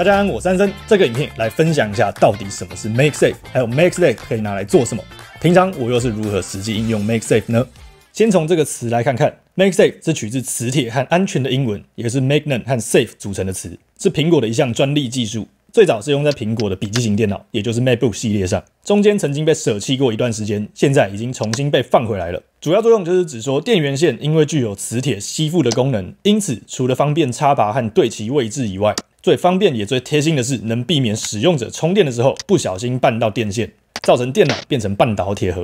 大家好，我三生。这个影片来分享一下，到底什么是 MakeSafe，还有 MakeSafe 可以拿来做什么。平常我又是如何实际应用 MakeSafe 呢？先从这个词来看看，MakeSafe 是取自磁铁和安全的英文，也是 Magnet 和 Safe 组成的词，是苹果的一项专利技术。最早是用在苹果的笔记型电脑，也就是 MacBook 系列上，中间曾经被舍弃过一段时间，现在已经重新被放回来了。主要作用就是指说，电源线因为具有磁铁吸附的功能，因此除了方便插拔和对齐位置以外，最方便也最贴心的是，能避免使用者充电的时候不小心绊到电线，造成电脑变成半导铁盒。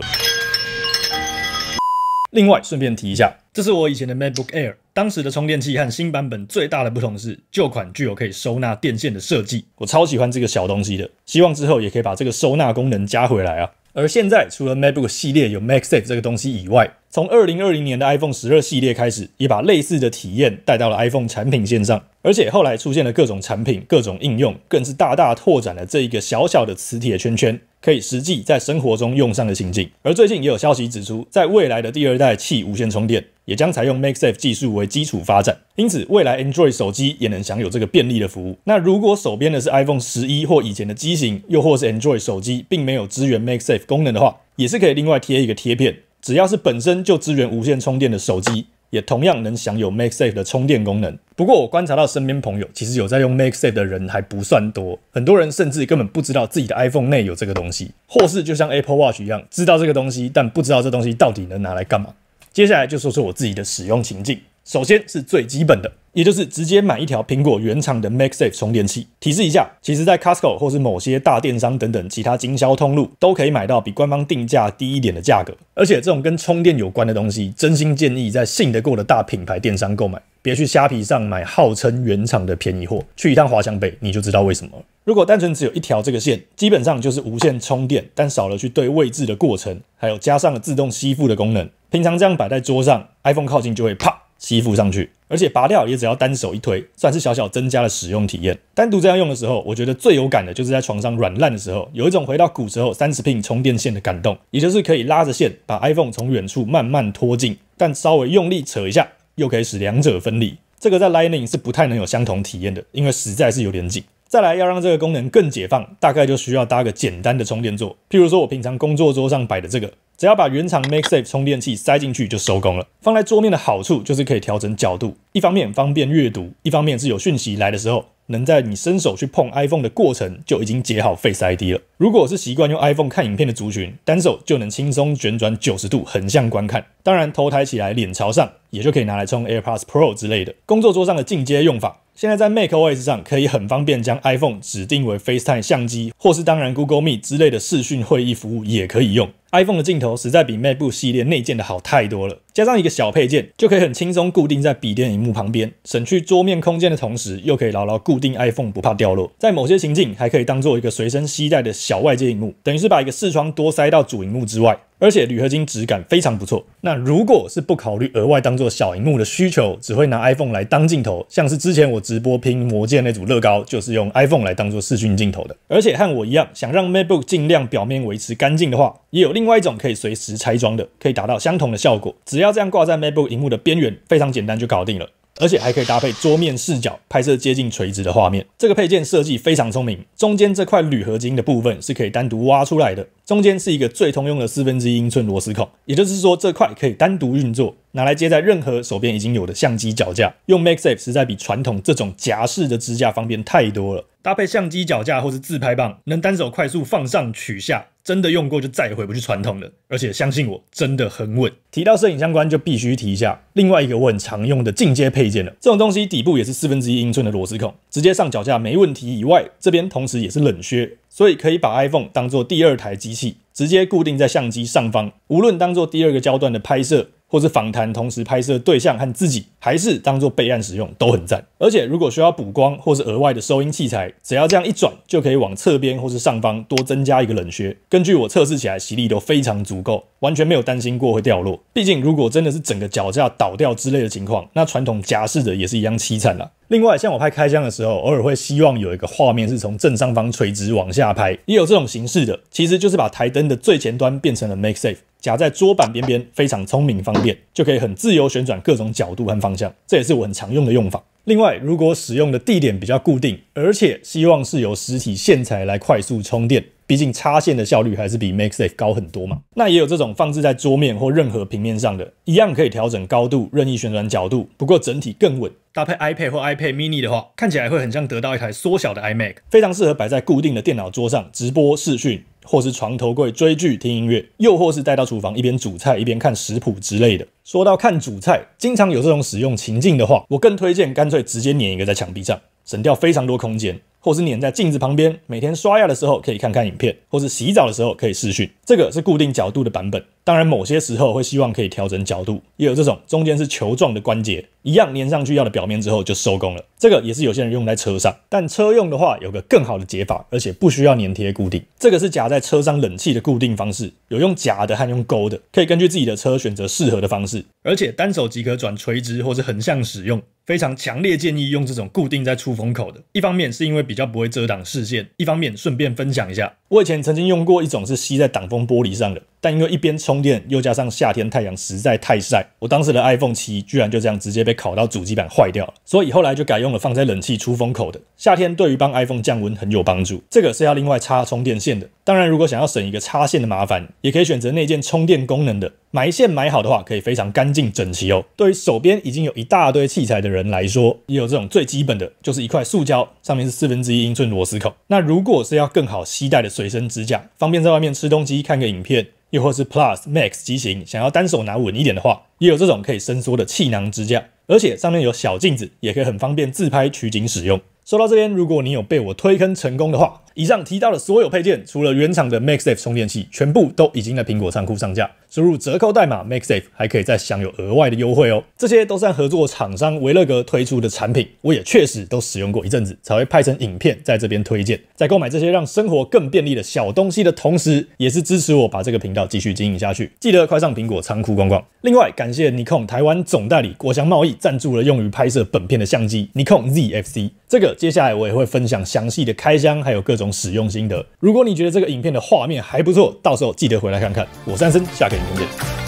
另外，顺便提一下，这是我以前的 MacBook Air，当时的充电器和新版本最大的不同是，旧款具有可以收纳电线的设计，我超喜欢这个小东西的，希望之后也可以把这个收纳功能加回来啊。而现在，除了 MacBook 系列有 Mac Safe 这个东西以外，从二零二零年的 iPhone 十二系列开始，也把类似的体验带到了 iPhone 产品线上，而且后来出现了各种产品、各种应用，更是大大拓展了这一个小小的磁铁圈圈。可以实际在生活中用上的情境，而最近也有消息指出，在未来的第二代气无线充电也将采用 MakeSafe 技术为基础发展，因此未来 Android 手机也能享有这个便利的服务。那如果手边的是 iPhone 十一或以前的机型，又或是 Android 手机，并没有支援 MakeSafe 功能的话，也是可以另外贴一个贴片，只要是本身就支援无线充电的手机。也同样能享有 MakeSafe 的充电功能。不过，我观察到身边朋友其实有在用 MakeSafe 的人还不算多，很多人甚至根本不知道自己的 iPhone 内有这个东西，或是就像 Apple Watch 一样，知道这个东西，但不知道这东西到底能拿来干嘛。接下来就说说我自己的使用情境。首先是最基本的，也就是直接买一条苹果原厂的 MakeSafe 充电器。提示一下，其实，在 Costco 或是某些大电商等等其他经销通路，都可以买到比官方定价低一点的价格。而且，这种跟充电有关的东西，真心建议在信得过的大品牌电商购买，别去虾皮上买号称原厂的便宜货。去一趟华强北，你就知道为什么。如果单纯只有一条这个线，基本上就是无线充电，但少了去对位置的过程，还有加上了自动吸附的功能。平常这样摆在桌上，iPhone 靠近就会啪。吸附上去，而且拔掉也只要单手一推，算是小小增加了使用体验。单独这样用的时候，我觉得最有感的就是在床上软烂的时候，有一种回到古时候三十 pin 充电线的感动，也就是可以拉着线把 iPhone 从远处慢慢拖近，但稍微用力扯一下，又可以使两者分离。这个在 Lightning 是不太能有相同体验的，因为实在是有点紧。再来要让这个功能更解放，大概就需要搭个简单的充电座，譬如说我平常工作桌上摆的这个。只要把原厂 MakeSafe 充电器塞进去就收工了。放在桌面的好处就是可以调整角度，一方面方便阅读，一方面是有讯息来的时候，能在你伸手去碰 iPhone 的过程就已经解好 Face ID 了。如果是习惯用 iPhone 看影片的族群，单手就能轻松旋转九十度横向观看。当然，头抬起来脸朝上，也就可以拿来充 AirPods Pro 之类的。工作桌上的进阶用法。现在在 macOS 上可以很方便将 iPhone 指定为 FaceTime 相机，或是当然 Google Meet 之类的视讯会议服务也可以用。iPhone 的镜头实在比 MacBook 系列内建的好太多了，加上一个小配件，就可以很轻松固定在笔电荧幕旁边，省去桌面空间的同时，又可以牢牢固定 iPhone 不怕掉落。在某些情境，还可以当做一个随身携带的小外接荧幕，等于是把一个视窗多塞到主荧幕之外。而且铝合金质感非常不错。那如果是不考虑额外当做小荧幕的需求，只会拿 iPhone 来当镜头，像是之前我直播拼魔剑那组乐高，就是用 iPhone 来当做视讯镜头的。而且和我一样，想让 MacBook 尽量表面维持干净的话，也有另外一种可以随时拆装的，可以达到相同的效果。只要这样挂在 MacBook 荧幕的边缘，非常简单就搞定了。而且还可以搭配桌面视角拍摄接近垂直的画面。这个配件设计非常聪明，中间这块铝合金的部分是可以单独挖出来的，中间是一个最通用的四分之一英寸螺丝孔，也就是说这块可以单独运作，拿来接在任何手边已经有的相机脚架。用 MakeSafe 实在比传统这种夹式的支架方便太多了。搭配相机脚架或是自拍棒，能单手快速放上取下。真的用过就再也回不去传统了，而且相信我，真的很稳。提到摄影相关，就必须提一下另外一个我很常用的进阶配件了。这种东西底部也是四分之一英寸的螺丝孔，直接上脚架没问题。以外，这边同时也是冷靴，所以可以把 iPhone 当做第二台机器，直接固定在相机上方，无论当做第二个焦段的拍摄。或是访谈，同时拍摄对象和自己，还是当做备案使用，都很赞。而且如果需要补光或是额外的收音器材，只要这样一转，就可以往侧边或是上方多增加一个冷靴。根据我测试起来，吸力都非常足够，完全没有担心过会掉落。毕竟如果真的是整个脚架倒掉之类的情况，那传统夹式的也是一样凄惨了。另外，像我拍开箱的时候，偶尔会希望有一个画面是从正上方垂直往下拍，也有这种形式的，其实就是把台灯的最前端变成了 MakeSafe。夹在桌板边边，非常聪明方便，就可以很自由旋转各种角度和方向，这也是我很常用的用法。另外，如果使用的地点比较固定，而且希望是由实体线材来快速充电，毕竟插线的效率还是比 MacSafe 高很多嘛。那也有这种放置在桌面或任何平面上的，一样可以调整高度、任意旋转角度，不过整体更稳。搭配 iPad 或 iPad Mini 的话，看起来会很像得到一台缩小的 iMac，非常适合摆在固定的电脑桌上直播视讯，或是床头柜追剧听音乐，又或是带到厨房一边煮菜一边看食谱之类的。说到看煮菜，经常有这种使用情境的话，我更推荐干脆直接粘一个在墙壁上，省掉非常多空间。或是粘在镜子旁边，每天刷牙的时候可以看看影片，或是洗澡的时候可以视讯。这个是固定角度的版本。当然，某些时候会希望可以调整角度，也有这种中间是球状的关节，一样粘上去要的表面之后就收工了。这个也是有些人用在车上，但车用的话有个更好的解法，而且不需要粘贴固定。这个是夹在车上冷气的固定方式，有用夹的和用勾的，可以根据自己的车选择适合的方式，而且单手即可转垂直或是横向使用。非常强烈建议用这种固定在出风口的，一方面是因为比较不会遮挡视线，一方面顺便分享一下，我以前曾经用过一种是吸在挡风玻璃上的。但因为一边充电，又加上夏天太阳实在太晒，我当时的 iPhone 七居然就这样直接被烤到主机板坏掉了。所以后来就改用了放在冷气出风口的，夏天对于帮 iPhone 降温很有帮助。这个是要另外插充电线的。当然，如果想要省一个插线的麻烦，也可以选择内件充电功能的。埋线埋好的话，可以非常干净整齐哦。对于手边已经有一大堆器材的人来说，也有这种最基本的，就是一块塑胶，上面是四分之一英寸螺丝孔。那如果是要更好携带的随身支架，方便在外面吃东西、看个影片。又或是 Plus Max 机型，想要单手拿稳一点的话，也有这种可以伸缩的气囊支架，而且上面有小镜子，也可以很方便自拍取景使用。说到这边，如果你有被我推坑成功的话，以上提到的所有配件，除了原厂的 MaxSafe 充电器，全部都已经在苹果仓库上架。输入折扣代码 MaxSafe 还可以再享有额外的优惠哦。这些都是合作厂商维乐格推出的产品，我也确实都使用过一阵子，才会拍成影片在这边推荐。在购买这些让生活更便利的小东西的同时，也是支持我把这个频道继续经营下去。记得快上苹果仓库逛逛。另外，感谢 Nikon 台湾总代理国祥贸易赞助了用于拍摄本片的相机 Nikon ZFC。这个接下来我也会分享详细的开箱，还有各种使用心得。如果你觉得这个影片的画面还不错，到时候记得回来看看。我三生，下个影片见。